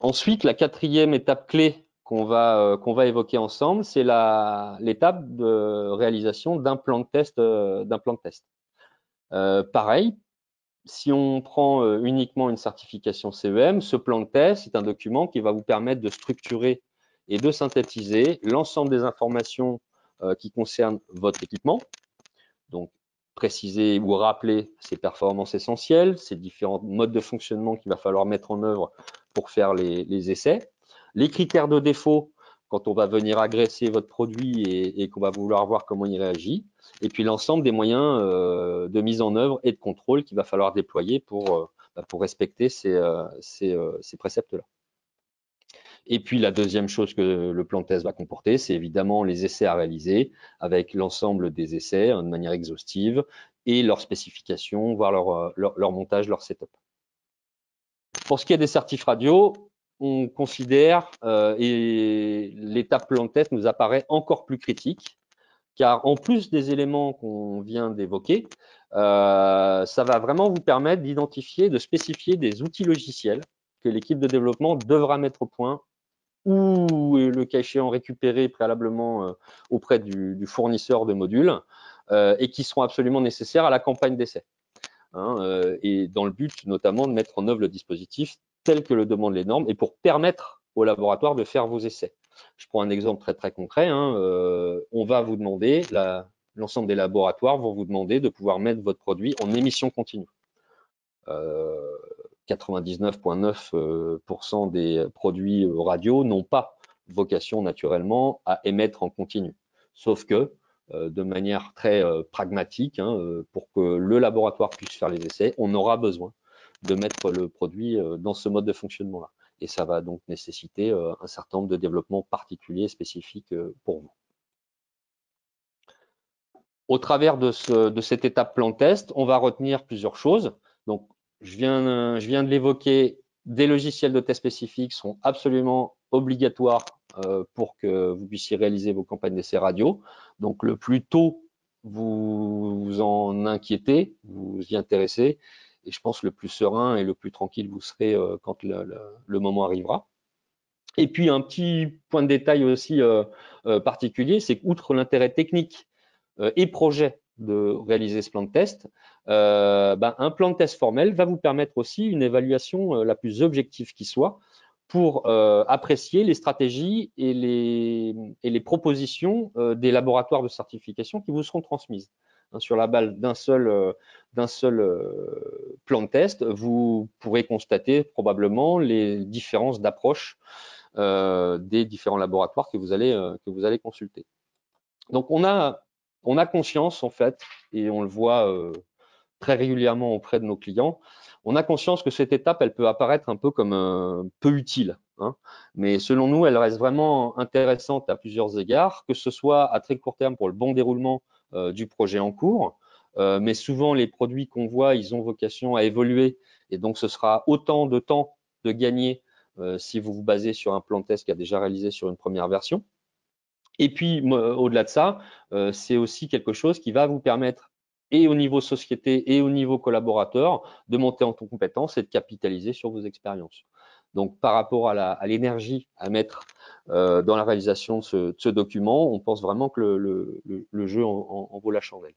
Ensuite, la quatrième étape clé qu'on va, qu'on va évoquer ensemble, c'est l'étape de réalisation d'un plan de test. d'un plan de test. pareil, si on prend uniquement une certification CEM, ce plan de test est un document qui va vous permettre de structurer et de synthétiser l'ensemble des informations euh, qui concernent votre équipement. Donc, préciser ou rappeler ses performances essentielles, ses différents modes de fonctionnement qu'il va falloir mettre en œuvre pour faire les, essais. Les critères de défaut, quand on va venir agresser votre produit et, qu'on va vouloir voir comment il réagit. Et puis l'ensemble des moyens euh, de mise en œuvre et de contrôle qu'il va falloir déployer pour, euh, bah, respecter ces, ces préceptes-là. Et puis la deuxième chose que le plan de test va comporter, c'est évidemment les essais à réaliser avec l'ensemble des essais hein, de manière exhaustive et leurs spécifications, voire euh, leur, montage, leur setup. Pour ce qui est des certifs radio, on considère, euh, et l'étape plan de test nous apparaît encore plus critique, car en plus des éléments qu'on vient d'évoquer, euh, ça va vraiment vous permettre d'identifier, de spécifier des outils logiciels que l'équipe de développement devra mettre au point ou le cas échéant récupéré préalablement euh, auprès du, fournisseur de modules euh, et qui seront absolument nécessaires à la campagne d'essai. Hein, euh, et dans le but notamment de mettre en œuvre le dispositif tel que le demandent les normes et pour permettre au laboratoire de faire vos essais. Je prends un exemple très très concret. Hein, on va vous demander, l'ensemble des laboratoires vont vous demander de pouvoir mettre votre produit en émission continue. 99,9% euh, des produits euh, radio n'ont pas vocation naturellement à émettre en continu. Sauf que, euh, de manière très pragmatique, hein, pour que le laboratoire puisse faire les essais, on aura besoin de mettre le produit dans ce mode de fonctionnement-là. Et ça va donc nécessiter un certain nombre de développements particuliers, spécifiques pour vous. Au travers de, cette étape plan test, on va retenir plusieurs choses. Donc, je viens, de l'évoquer, des logiciels de test spécifiques sont absolument obligatoires euh, pour que vous puissiez réaliser vos campagnes d'essai radio. Donc le plus tôt vous vous en inquiétez, vous y intéressez, et je pense le plus serein et le plus tranquille vous serez euh, quand le, moment arrivera. Et puis un petit point de détail aussi euh, particulier, c'est qu'outre l'intérêt technique et projet de réaliser ce plan de test, euh, ben, un plan de test formel va vous permettre aussi une évaluation euh, la plus objective qui soit pour euh, apprécier les stratégies et les, et les propositions des laboratoires de certification qui vous seront transmises. Hein, sur la base d'un seul, d'un seul plan de test, vous pourrez constater probablement les différences d'approche des différents laboratoires que vous allez, que vous allez consulter. Donc on a on a conscience en fait, et on le voit euh, très régulièrement auprès de nos clients, on a conscience que cette étape, elle peut apparaître un peu comme un peu utile. Hein. mais selon nous, elle reste vraiment intéressante à plusieurs égards, que ce soit à très court terme pour le bon déroulement euh, du projet en cours, euh, mais souvent les produits qu'on voit, ils ont vocation à évoluer, et donc ce sera autant de temps de gagner si vous vous basez sur un plan de test qui a déjà réalisé sur une première version. Et puis, au-delà de ça, euh, c'est aussi quelque chose qui va vous permettre, et au niveau société et au niveau collaborateur, de monter en compétence et de capitaliser sur vos expériences. Donc, par rapport à l'énergie à, mettre euh, dans la réalisation de ce, document, on pense vraiment que le, jeu en vaut la chandelle.